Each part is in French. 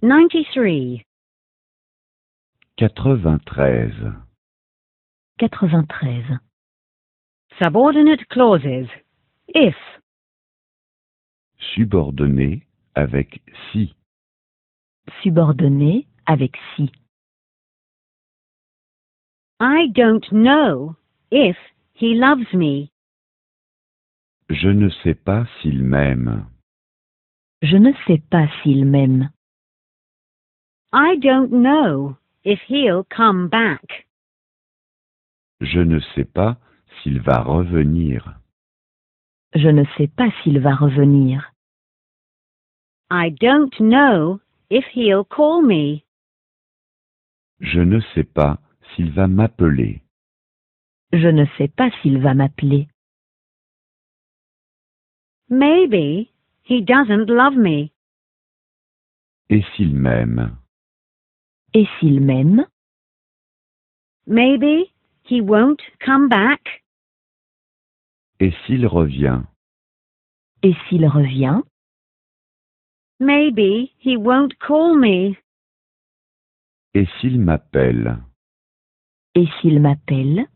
93. 93. 93. Subordinate clauses. If. Subordonné avec si. Subordonné avec si. I don't know if he loves me. Je ne sais pas s'il m'aime. Je ne sais pas s'il m'aime. I don't know if he'll come back. Je ne sais pas s'il va revenir. Je ne sais pas s'il va revenir. I don't know if he'll call me. Je ne sais pas s'il va m'appeler. Je ne sais pas s'il va m'appeler. Maybe he doesn't love me. Et s'il m'aime Et s'il m'aime? Maybe he won't come back. Et s'il revient? Et s'il revient? Maybe he won't call me. Et s'il m'appelle? Et s'il m'appelle?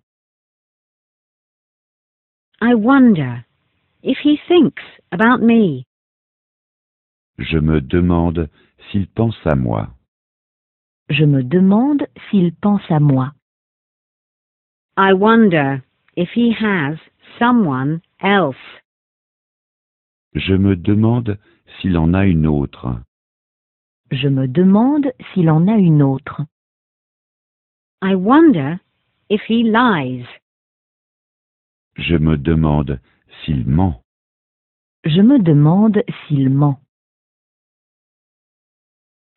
I wonder if he thinks about me. Je me demande s'il pense à moi. Je me demande s'il pense à moi. I wonder if he has someone else. Je me demande s'il en a une autre. Je me demande s'il en a une autre. I wonder if he lies. Je me demande s'il ment. Je me demande s'il ment.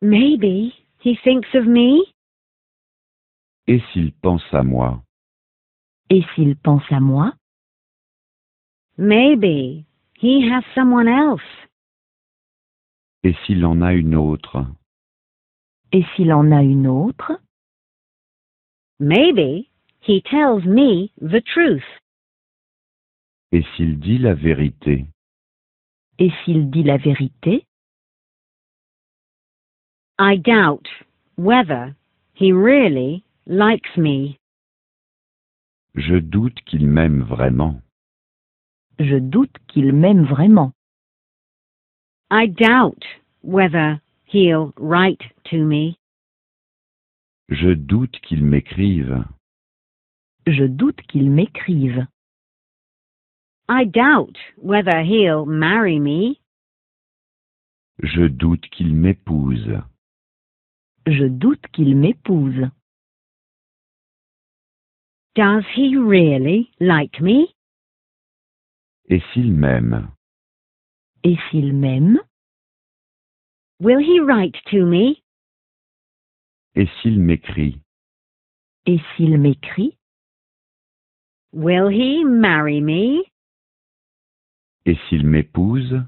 Maybe he thinks of me? Et s'il pense à moi? Et s'il pense à moi? Maybe. He has someone else. Et s'il en a une autre? Et s'il en a une autre? Maybe. He tells me the truth. Et s'il dit la vérité? Et s'il dit la vérité? I doubt whether he really likes me. Je doute qu'il m'aime vraiment. Je doute qu'il m'aime vraiment. I doubt whether he'll write to me. Je doute qu'il m'écrive. Je doute qu'il m'écrive. I doubt whether he'll marry me. Je doute qu'il m'épouse. Je doute qu'il m'épouse. Does he really like me? Et s'il m'aime? Et s'il m'aime? Will he write to me? Et s'il m'écrit? Et s'il m'écrit? Will he marry me? Et s'il m'épouse?